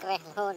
Good Lord.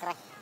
Давай.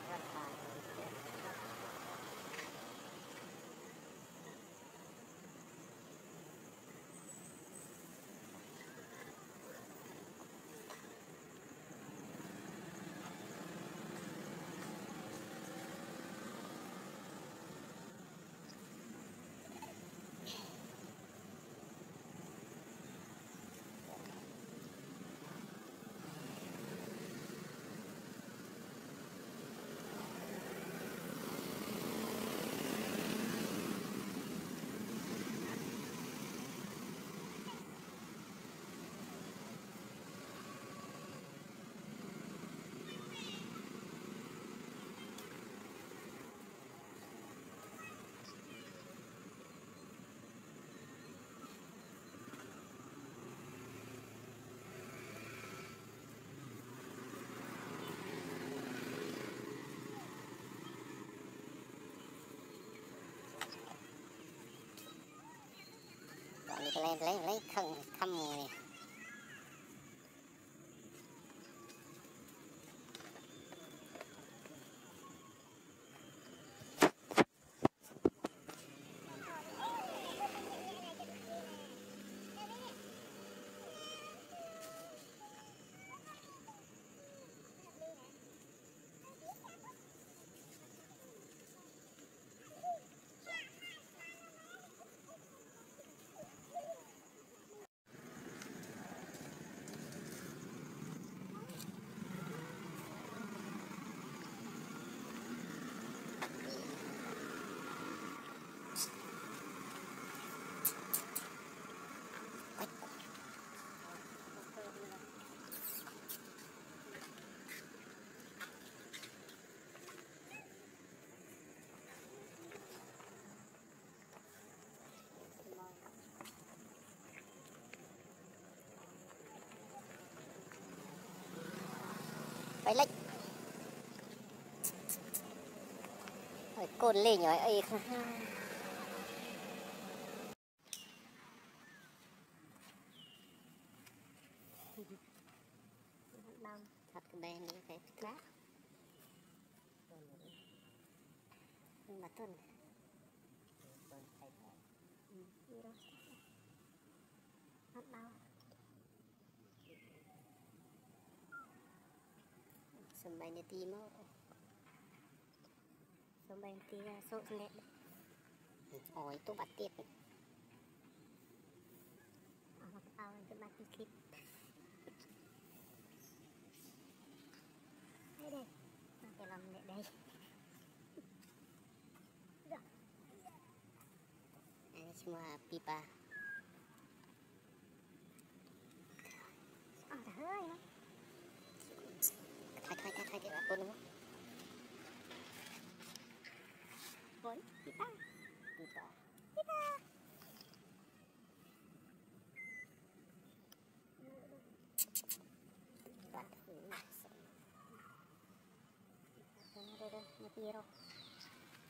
เลยเลยเลยข้นงข้ามมือนี่ côn lê nhỏ ấy không? Thật bé nữa phải cá mà tuần bắt đầu sân bay này tìm Bantiya so hindi oh itu batik oh itu batik batit ini semua pipa 이번 이봐 이봐 이봐 오늘은 어디로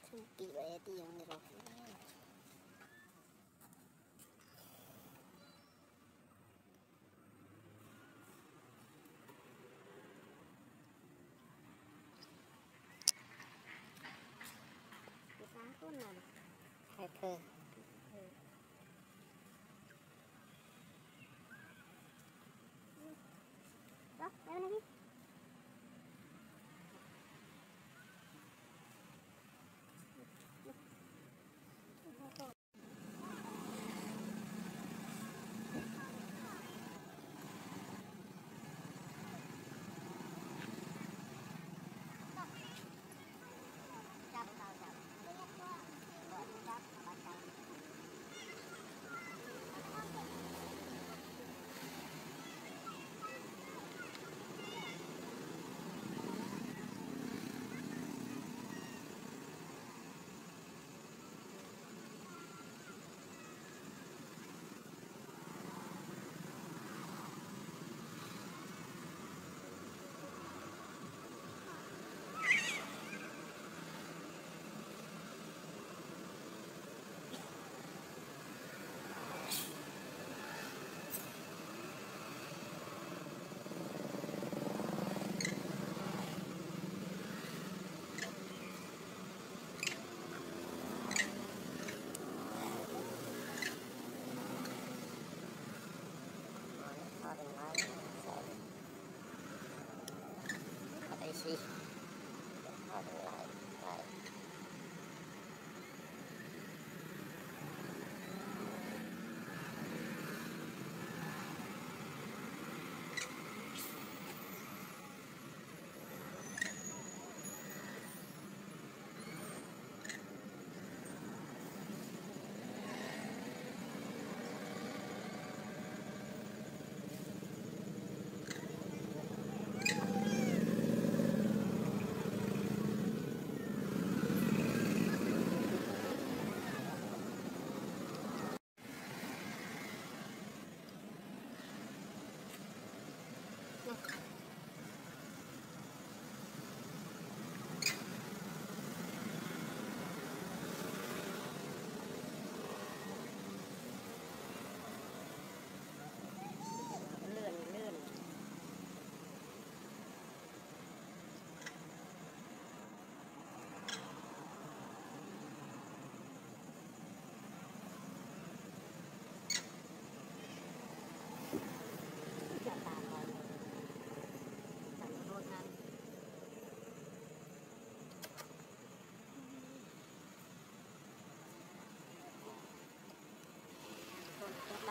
준비해야 되오늘은 Okay. Beautiful.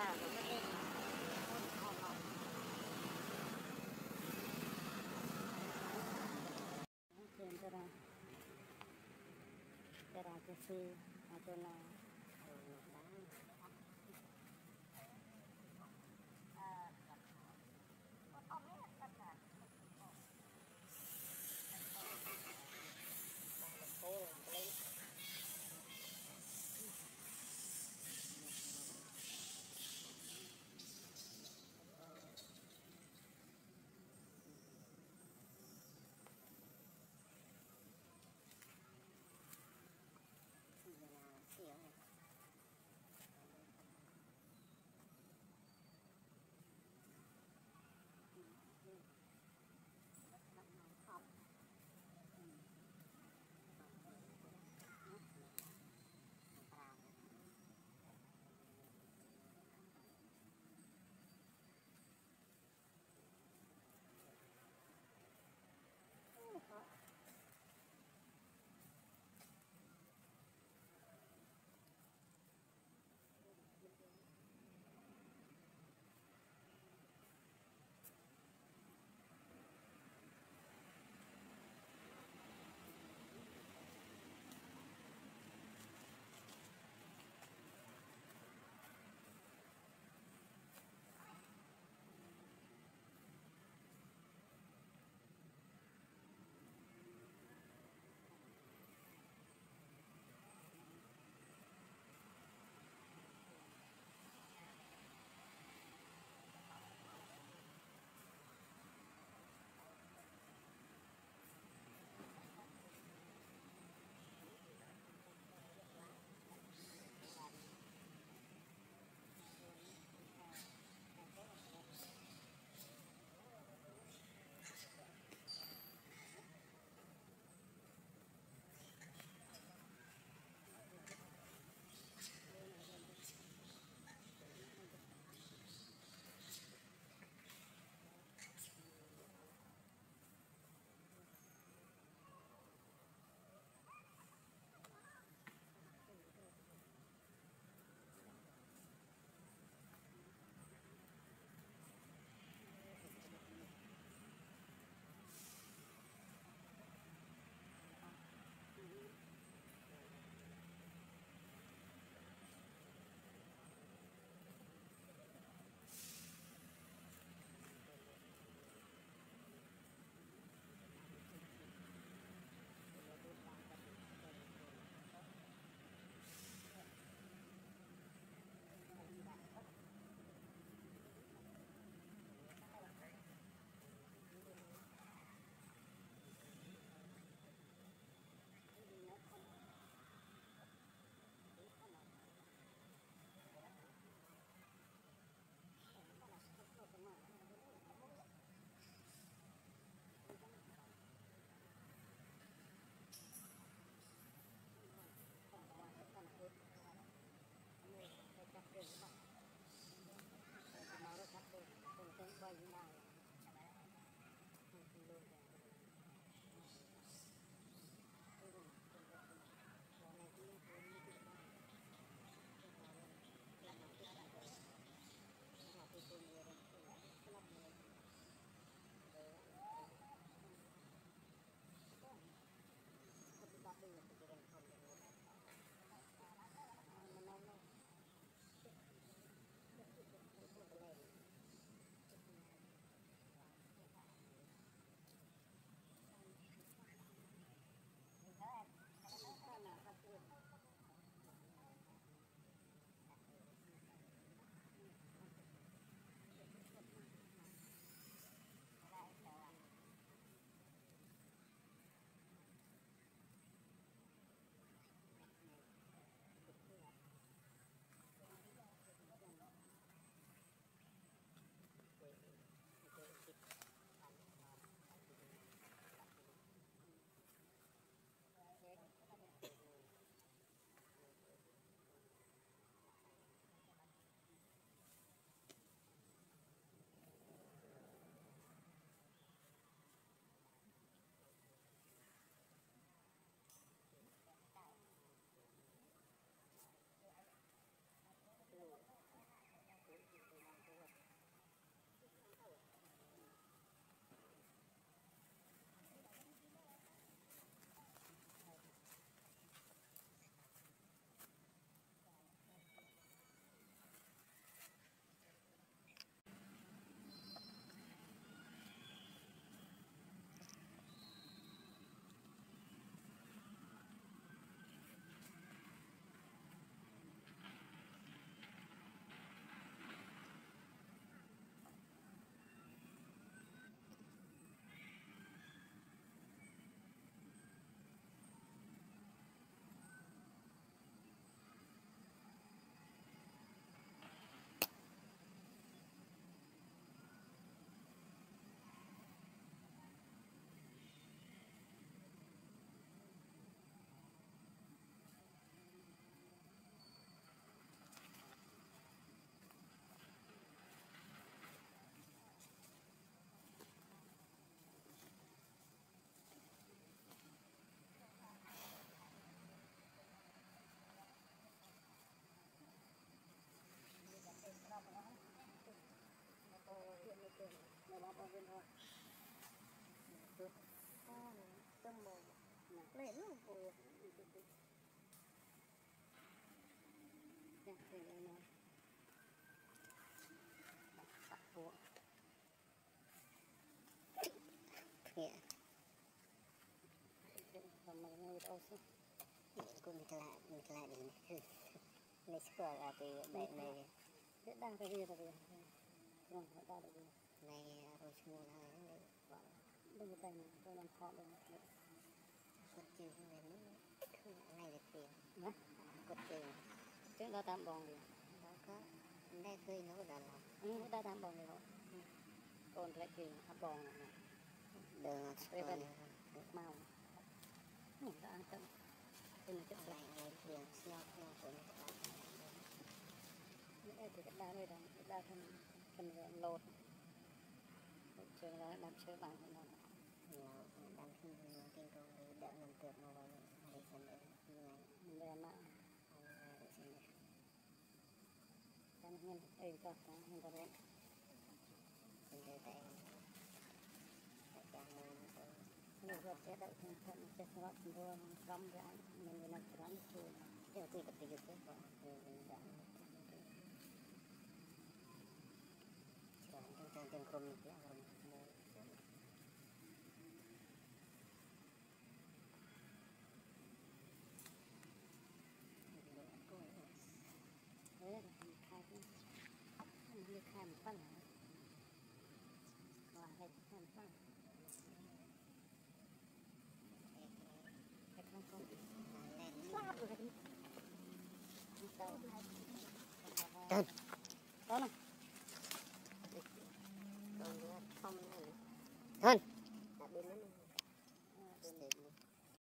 嗯。Lên nó bùa Dạ, thì đây nó bắt buộc. Dạ. Và mà ngồi đâu xuống Cô mình lạ, mình lạ đi Lấy sức là từ bệnh này biết đang cái gì rồi giờ không đau được gì Này rồi chung là đừng có tay này tôi làm khó được Cột chữ về nó Không này được tiền Hả? Cột chữ trước đó tam bồng, đi Đó có Đây khơi nó có đàn lòng ừ đã tam bồng đi rồi còn lại thì hấp bồng, này Đường Về bên. màu ừ, đã ăn cơm thì chất này, ngày tiền Xeo theo của nó lại thì cái đây là cái đá thân thân lột chơi làm chơi bàn nó làm để xem này cho nó nhân ấy cho nó nhân cho nó Xin đưa tay Tại cha mô nó có nhiều vật sẽ đợi thân thân sẽ ngọt vừa rong ra mình người làm rong chưa đều tùy tập thể dục đấy Có Ừ, ừ, đã Chẳng trong trong trên không Cái áo mô thế là mình khai cái mình đi khai một phần hả và